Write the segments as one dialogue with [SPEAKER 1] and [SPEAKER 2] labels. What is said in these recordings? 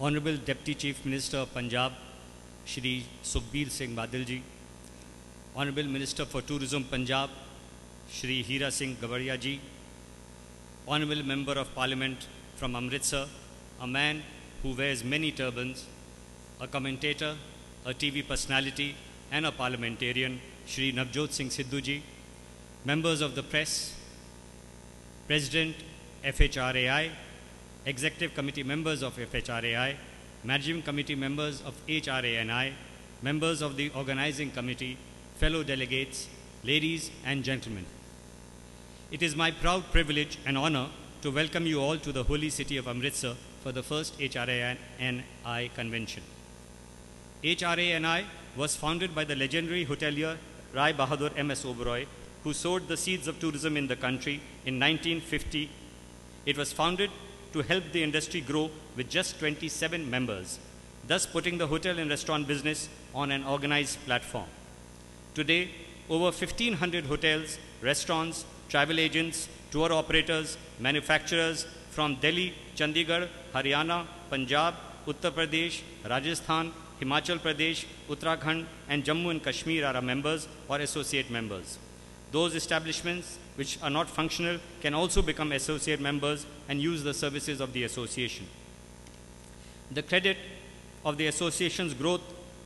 [SPEAKER 1] Honorable Deputy Chief Minister of Punjab, Shri Sukhbir Singh Badalji, Honorable Minister for Tourism Punjab, Shri Hira Singh Gabria ji, Honorable Member of Parliament from Amritsar, a man who wears many turbans, a commentator, a TV personality, and a parliamentarian, Shri Navjot Singh Sidhu ji, members of the press, President FHRAI, Executive Committee members of FHRAI, Managing Committee members of HRANI, members of the Organizing Committee, fellow delegates, ladies and gentlemen. It is my proud privilege and honor to welcome you all to the holy city of Amritsar for the first HRANI convention. HRANI was founded by the legendary hotelier Rai Bahadur M.S. Oberoi, who sowed the seeds of tourism in the country in 1950. It was founded to help the industry grow with just 27 members, thus putting the hotel and restaurant business on an organized platform. Today, over 1,500 hotels, restaurants, travel agents, tour operators, manufacturers from Delhi, Chandigarh, Haryana, Punjab, Uttar Pradesh, Rajasthan, Himachal Pradesh, Uttarakhand, and Jammu and Kashmir are our members or associate members. Those establishments which are not functional can also become associate members and use the services of the association. The credit of the association's growth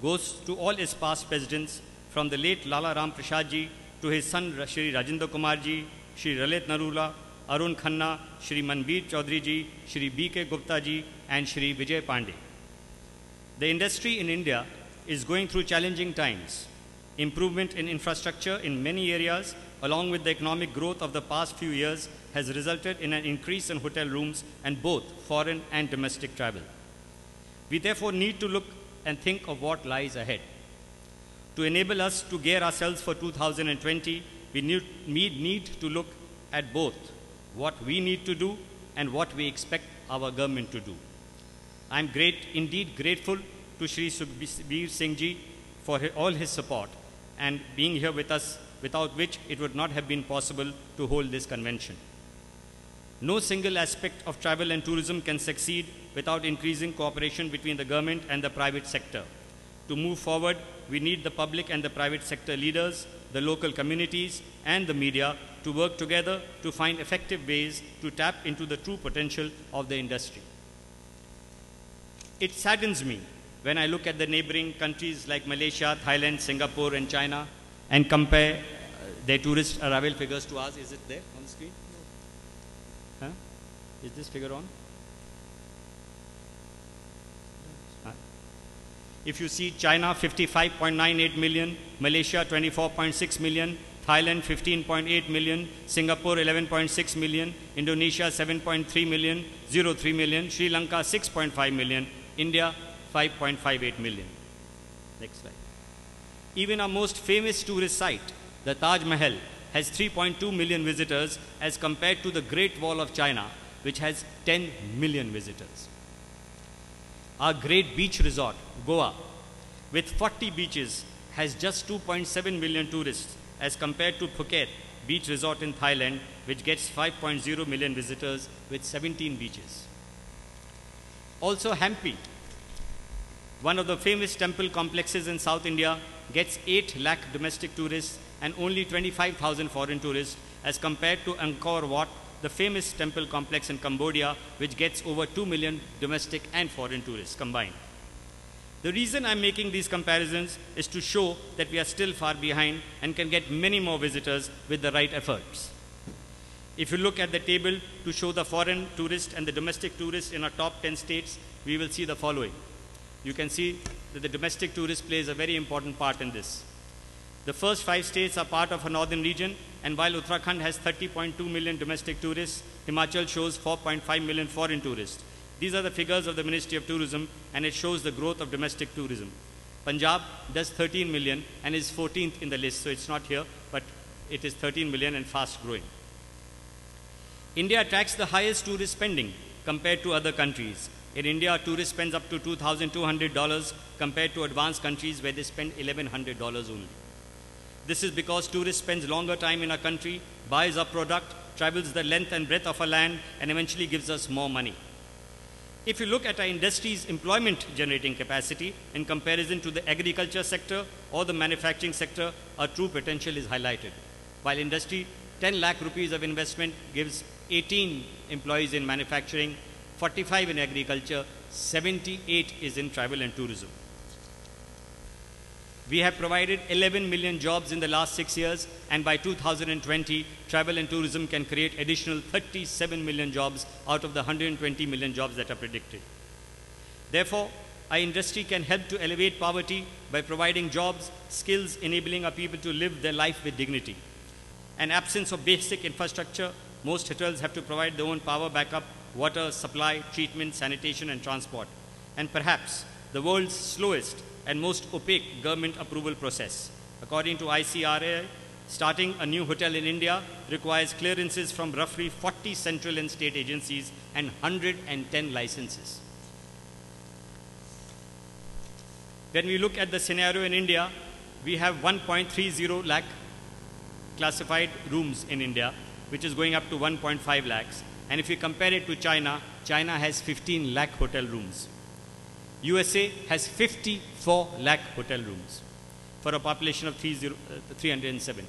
[SPEAKER 1] goes to all its past presidents, from the late Lala Ram Prasad ji to his son Shri Rajendra Kumarji, Shri Lalit Narula, Arun Khanna, Shri Manbir Chaudhary ji, Shri B.K. Gupta ji, and Shri Vijay Pandey. The industry in India is going through challenging times. Improvement in infrastructure in many areas, along with the economic growth of the past few years, has resulted in an increase in hotel rooms and both foreign and domestic travel. We therefore need to look and think of what lies ahead. To enable us to gear ourselves for 2020, we need, need to look at both what we need to do and what we expect our government to do. I am great, indeed grateful to Sri Sukhbir Singh ji for all his support and being here with us, without which it would not have been possible to hold this convention. No single aspect of travel and tourism can succeed without increasing cooperation between the government and the private sector. To move forward, we need the public and the private sector leaders, the local communities, and the media to work together to find effective ways to tap into the true potential of the industry. It saddens me when I look at the neighboring countries like Malaysia, Thailand, Singapore, and China and compare uh, their tourist arrival figures to ours. Is it there on the screen? Huh? Is this figure on? If you see China 55.98 million, Malaysia 24.6 million, Thailand 15.8 million, Singapore 11.6 million, Indonesia 7.3 million, 03 million, Sri Lanka 6.5 million, India 5.58 million. Next slide. Even our most famous tourist site, the Taj Mahal, has 3.2 million visitors as compared to the Great Wall of China, which has 10 million visitors. Our great beach resort, Goa, with 40 beaches, has just 2.7 million tourists as compared to Phuket beach resort in Thailand, which gets 5.0 million visitors with 17 beaches. Also Hampi, one of the famous temple complexes in South India, gets 8 lakh domestic tourists and only 25,000 foreign tourists as compared to Angkor Wat, the famous temple complex in Cambodia, which gets over 2 million domestic and foreign tourists combined. The reason I'm making these comparisons is to show that we are still far behind and can get many more visitors with the right efforts. If you look at the table to show the foreign tourists and the domestic tourists in our top 10 states, we will see the following. You can see that the domestic tourist plays a very important part in this. The first five states are part of a northern region, and while Uttarakhand has 30.2 million domestic tourists, Himachal shows 4.5 million foreign tourists. These are the figures of the Ministry of Tourism, and it shows the growth of domestic tourism. Punjab does 13 million and is 14th in the list, so it's not here, but it is 13 million and fast growing. India attracts the highest tourist spending compared to other countries. In India, tourists spend up to $2,200 compared to advanced countries where they spend $1,100 only. This is because tourists spend longer time in our country, buys our product, travels the length and breadth of our land, and eventually gives us more money. If you look at our industry's employment generating capacity in comparison to the agriculture sector or the manufacturing sector, our true potential is highlighted. While industry 10 lakh rupees of investment gives 18 employees in manufacturing, 45 in agriculture, 78 is in travel and tourism. We have provided 11 million jobs in the last six years, and by 2020, travel and tourism can create additional 37 million jobs out of the 120 million jobs that are predicted. Therefore, our industry can help to elevate poverty by providing jobs, skills, enabling our people to live their life with dignity. An absence of basic infrastructure, most hotels have to provide their own power backup, water supply, treatment, sanitation, and transport. And perhaps the world's slowest and most opaque government approval process. According to ICRA, starting a new hotel in India requires clearances from roughly 40 central and state agencies and 110 licenses. When we look at the scenario in India, we have 1.30 lakh classified rooms in India, which is going up to 1.5 lakhs. And if you compare it to China, China has 15 lakh hotel rooms. USA has 54 lakh hotel rooms for a population of 307. Uh,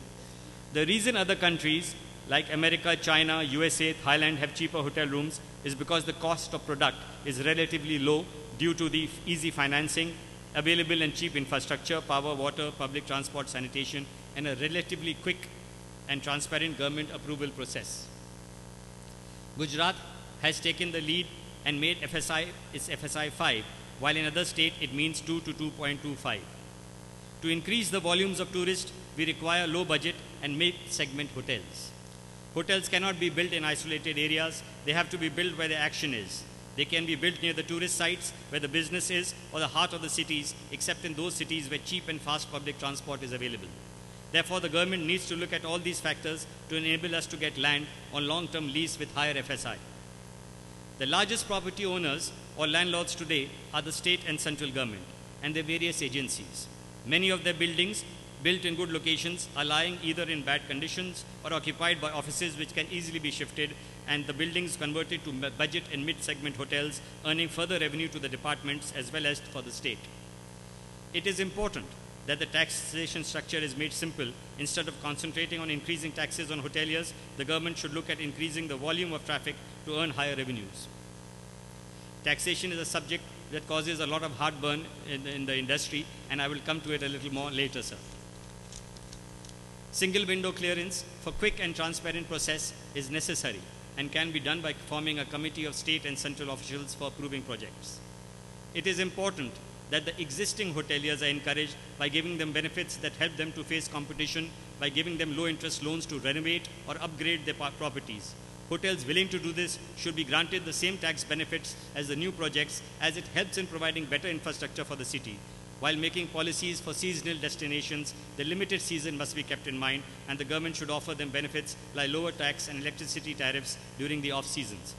[SPEAKER 1] the reason other countries like America, China, USA, Thailand have cheaper hotel rooms is because the cost of product is relatively low due to the easy financing, available and cheap infrastructure, power, water, public transport, sanitation, and a relatively quick and transparent government approval process. Gujarat has taken the lead and made FSI its FSI 5 while in other states it means 2 to 2.25. To increase the volumes of tourists, we require low budget and mid-segment hotels. Hotels cannot be built in isolated areas. They have to be built where the action is. They can be built near the tourist sites where the business is or the heart of the cities, except in those cities where cheap and fast public transport is available. Therefore, the government needs to look at all these factors to enable us to get land on long-term lease with higher FSI. The largest property owners or landlords today are the state and central government and their various agencies. Many of their buildings built in good locations are lying either in bad conditions or occupied by offices which can easily be shifted and the buildings converted to budget and mid-segment hotels earning further revenue to the departments as well as for the state. It is important that the taxation structure is made simple. Instead of concentrating on increasing taxes on hoteliers, the government should look at increasing the volume of traffic to earn higher revenues. Taxation is a subject that causes a lot of heartburn in the, in the industry, and I will come to it a little more later, sir. Single window clearance for quick and transparent process is necessary and can be done by forming a committee of state and central officials for approving projects. It is important that the existing hoteliers are encouraged by giving them benefits that help them to face competition by giving them low interest loans to renovate or upgrade their properties Hotels willing to do this should be granted the same tax benefits as the new projects as it helps in providing better infrastructure for the city. While making policies for seasonal destinations, the limited season must be kept in mind and the government should offer them benefits like lower tax and electricity tariffs during the off-seasons.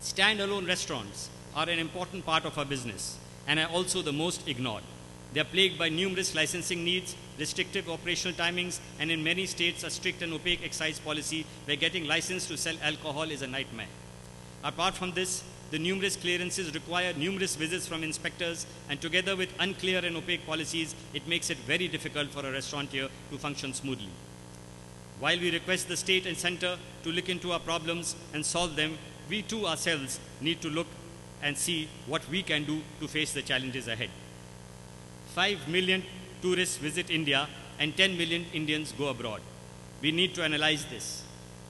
[SPEAKER 1] Standalone restaurants are an important part of our business and are also the most ignored. They are plagued by numerous licensing needs, restrictive operational timings, and in many states a strict and opaque excise policy where getting licensed to sell alcohol is a nightmare. Apart from this, the numerous clearances require numerous visits from inspectors, and together with unclear and opaque policies, it makes it very difficult for a restaurateur to function smoothly. While we request the state and center to look into our problems and solve them, we too ourselves need to look and see what we can do to face the challenges ahead. 5 million tourists visit India and 10 million Indians go abroad. We need to analyze this.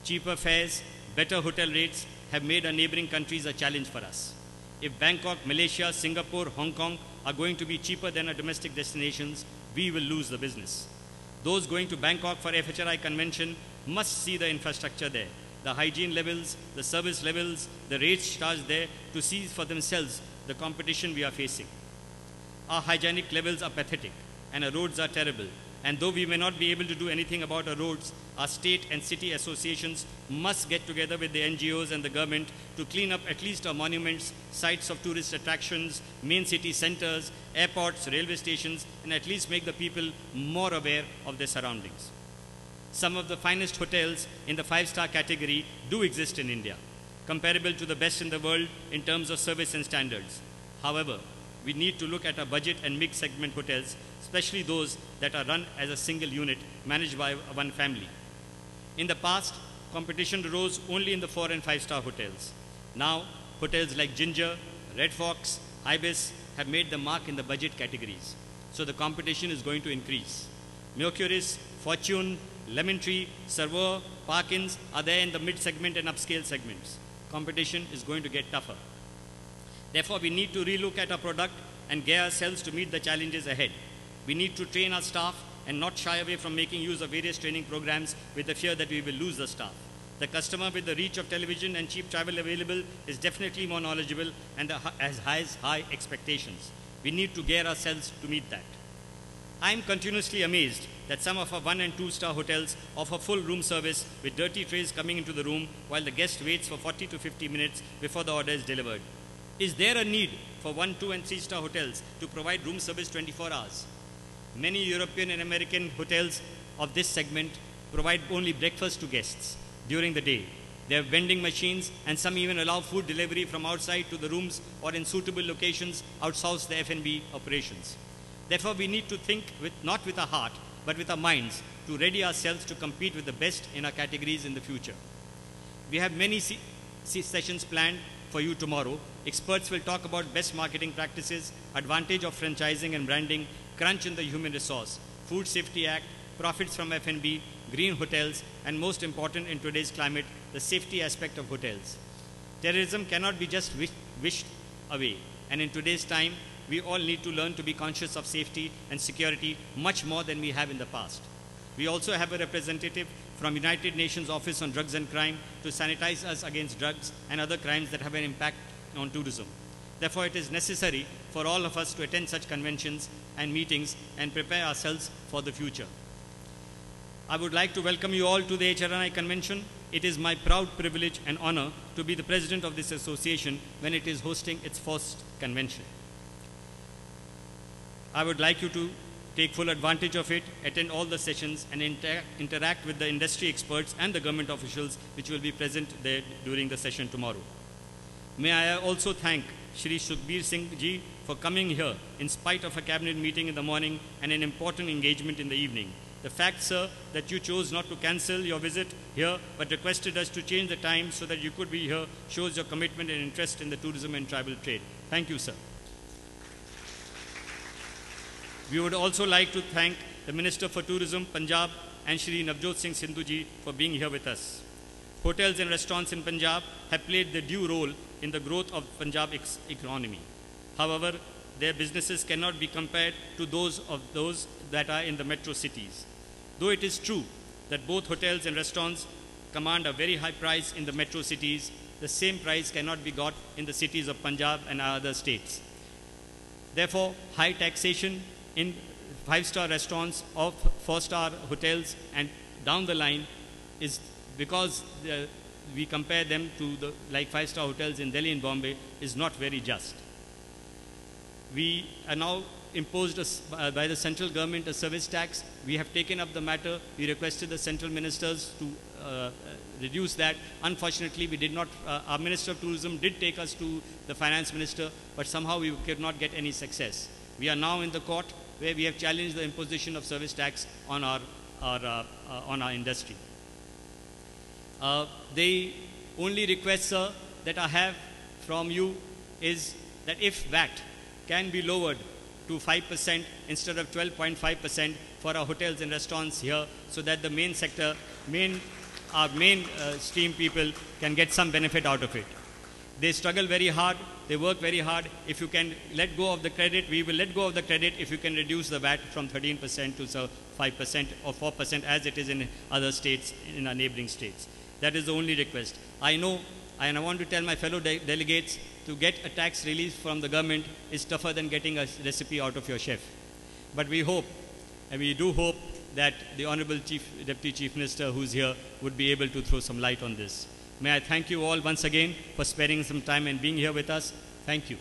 [SPEAKER 1] Cheaper fares, better hotel rates have made our neighboring countries a challenge for us. If Bangkok, Malaysia, Singapore, Hong Kong are going to be cheaper than our domestic destinations, we will lose the business. Those going to Bangkok for FHRAI convention must see the infrastructure there, the hygiene levels, the service levels, the rates charged there to see for themselves the competition we are facing. Our hygienic levels are pathetic and our roads are terrible. And though we may not be able to do anything about our roads, our state and city associations must get together with the NGOs and the government to clean up at least our monuments, sites of tourist attractions, main city centers, airports, railway stations, and at least make the people more aware of their surroundings. Some of the finest hotels in the five-star category do exist in India. comparable to the best in the world in terms of service and standards. However, we need to look at our budget and mixed segment hotels, especially those that are run as a single unit managed by one family. In the past, competition arose only in the four and five star hotels. Now, hotels like Ginger, Red Fox, Ibis have made the mark in the budget categories. So the competition is going to increase. Mercures, Fortune, Lemon Tree, Sarovar, Parkins are there in the mid segment and upscale segments. Competition is going to get tougher. Therefore, we need to relook at our product and gear ourselves to meet the challenges ahead. We need to train our staff and not shy away from making use of various training programs with the fear that we will lose the staff. The customer with the reach of television and cheap travel available is definitely more knowledgeable and has high expectations. We need to gear ourselves to meet that. I am continuously amazed that some of our one and two star hotels offer full room service with dirty trays coming into the room while the guest waits for 40 to 50 minutes before the order is delivered. Is there a need for one, two, and three star hotels to provide room service 24 hours? Many European and American hotels of this segment provide only breakfast to guests during the day. They have vending machines and some even allow food delivery from outside to the rooms or in suitable locations outsource the F&B operations. Therefore, we need to think with, not with our heart, but with our minds to ready ourselves to compete with the best in our categories in the future. We have many sessions planned for you tomorrow. Experts will talk about best marketing practices, advantage of franchising and branding, crunch in the human resource, Food Safety Act, profits from F&B, green hotels, and most important in today's climate, the safety aspect of hotels. Terrorism cannot be just wished away. And in today's time, we all need to learn to be conscious of safety and security much more than we have in the past. We also have a representative from United Nations Office on Drugs and Crime to sanitize us against drugs and other crimes that have an impact on tourism. Therefore, it is necessary for all of us to attend such conventions and meetings and prepare ourselves for the future. I would like to welcome you all to the HRANI convention. It is my proud privilege and honor to be the president of this association when it is hosting its first convention. I would like you to take full advantage of it, attend all the sessions, and inter interact with the industry experts and the government officials which will be present there during the session tomorrow. May I also thank Shri Sukhbir Singh ji for coming here in spite of a cabinet meeting in the morning and an important engagement in the evening. The fact, sir, that you chose not to cancel your visit here but requested us to change the time so that you could be here shows your commitment and interest in the tourism and tribal trade. Thank you, sir. We would also like to thank the Minister for Tourism, Punjab, and Shri Navjot Singh Sidhuji for being here with us. Hotels and restaurants in Punjab have played the due role in the growth of Punjab economy. However, their businesses cannot be compared to those of those that are in the metro cities. Though it is true that both hotels and restaurants command a very high price in the metro cities, the same price cannot be got in the cities of Punjab and other states. Therefore, high taxation in five-star restaurants or four-star hotels and down the line is because the, we compare them to the like five-star hotels in Delhi and Bombay is not very just. We are now imposed a, uh, by the central government a service tax. We have taken up the matter. We requested the central ministers to uh, uh reduce that. Unfortunately, we did not, uh, our Minister of Tourism did take us to the finance minister, but somehow we could not get any success. We are now in the court where we have challenged the imposition of service tax on our, our, uh, uh, on our industry. Uh, the only request, sir, that I have from you is that if VAT can be lowered to 5% instead of 12.5% for our hotels and restaurants here so that the main sector, main, our main uh, stream people can get some benefit out of it. They struggle very hard. They work very hard. If you can let go of the credit, we will let go of the credit if you can reduce the VAT from 13% to 5% or 4% as it is in other states, in our neighboring states. That is the only request. I know, and I want to tell my fellow de delegates, to get a tax relief from the government is tougher than getting a recipe out of your chef. But we hope, and we do hope, that the Honorable Chief, Deputy Chief Minister who's here would be able to throw some light on this. May I thank you all once again for sparing some time and being here with us. Thank you.